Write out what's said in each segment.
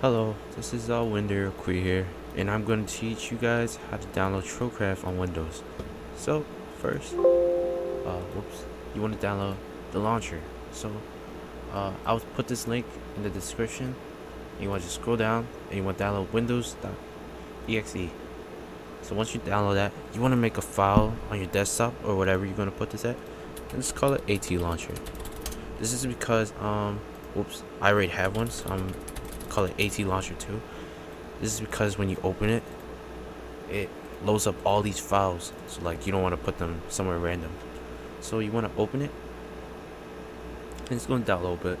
Hello, this is uh, Windder Kui here, and I'm going to teach you guys how to download Trollcraft on Windows. So, first, uh, whoops, you want to download the launcher. So, uh, I'll put this link in the description. You want to just scroll down, and you want to download Windows.exe. So once you download that, you want to make a file on your desktop or whatever you're going to put this at, and just call it AT Launcher. This is because, um, whoops, I already have one, so I'm call it AT Launcher 2. This is because when you open it, it loads up all these files. So like you don't want to put them somewhere random. So you want to open it. And it's going to download it.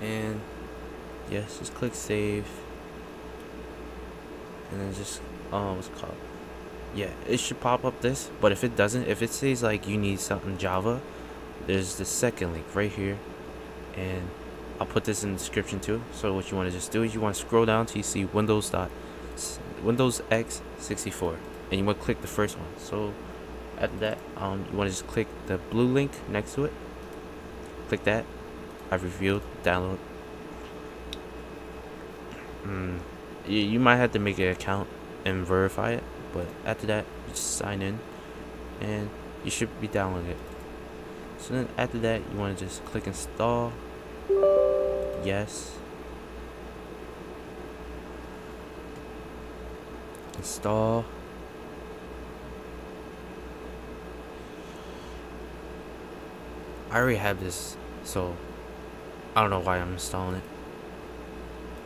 And yes, just click save. And then just oh what's called? Yeah, it should pop up this, but if it doesn't, if it says like you need something Java, there's the second link right here. And I'll put this in the description too. So what you want to just do is you want to scroll down till you see Windows dot Windows X 64, and you want to click the first one. So after that, um, you want to just click the blue link next to it. Click that. I've reviewed download. Mm, you, you might have to make an account and verify it, but after that, you just sign in, and you should be downloading it. So then after that, you want to just click install yes. Install. I already have this so I don't know why I'm installing it.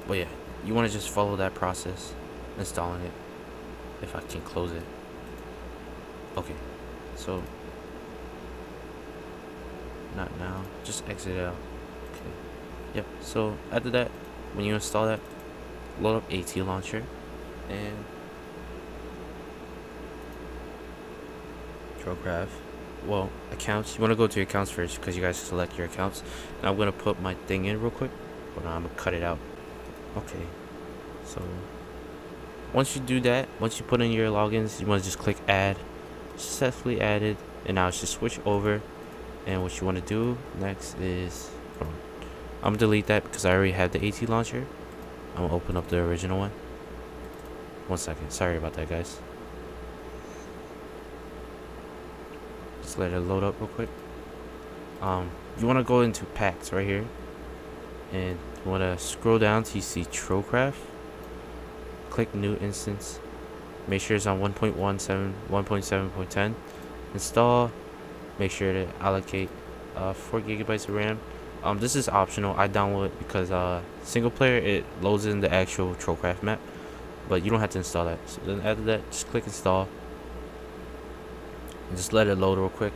But yeah you want to just follow that process installing it if I can close it. Okay so not now just exit out yep so after that when you install that load up AT launcher and Trollcraft well accounts you want to go to your accounts first because you guys select your accounts. And I'm gonna put my thing in real quick. But I'm gonna cut it out. Okay so once you do that once you put in your logins you want to just click add. Successfully added and now it's just switch over. And what you want to do next is I'm gonna delete that because I already have the AT launcher. I'm gonna open up the original one. One second. Sorry about that, guys. Just let it load up real quick. Um, you want to go into packs right here, and you want to scroll down to you see Trollcraft. Click New Instance. Make sure it's on 1.17, 1.7.10. Install. Make sure to allocate uh, 4 gigabytes of RAM um, this is optional. I download it because uh, single player it loads in the actual Trollcraft map, but you don't have to install that. So then after that, just click install and just let it load real quick.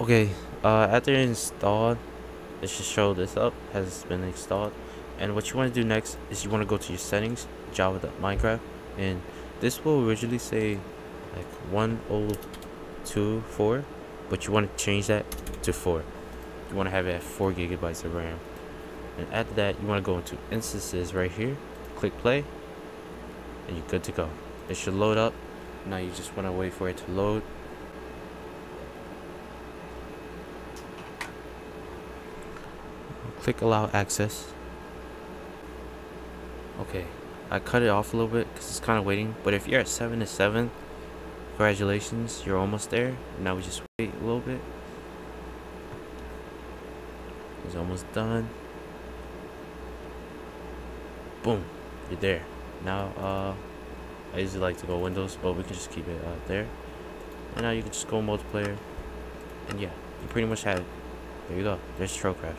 Okay, uh, after installed, it should show this up has been installed. And what you want to do next is you want to go to your settings, Java.Minecraft, and this will originally say like 1024 but you want to change that to 4 you want to have it at 4 gigabytes of RAM. And after that you want to go into instances right here click play and you're good to go. It should load up. Now you just want to wait for it to load. Click allow access. Okay I cut it off a little bit because it's kind of waiting but if you're at 7 to 7 Congratulations, you're almost there. Now we just wait a little bit. It's almost done. Boom, you're there. Now, uh, I usually like to go Windows, but we can just keep it uh, there. And now you can just go multiplayer. And yeah, you pretty much have it. There you go. There's Trollcraft.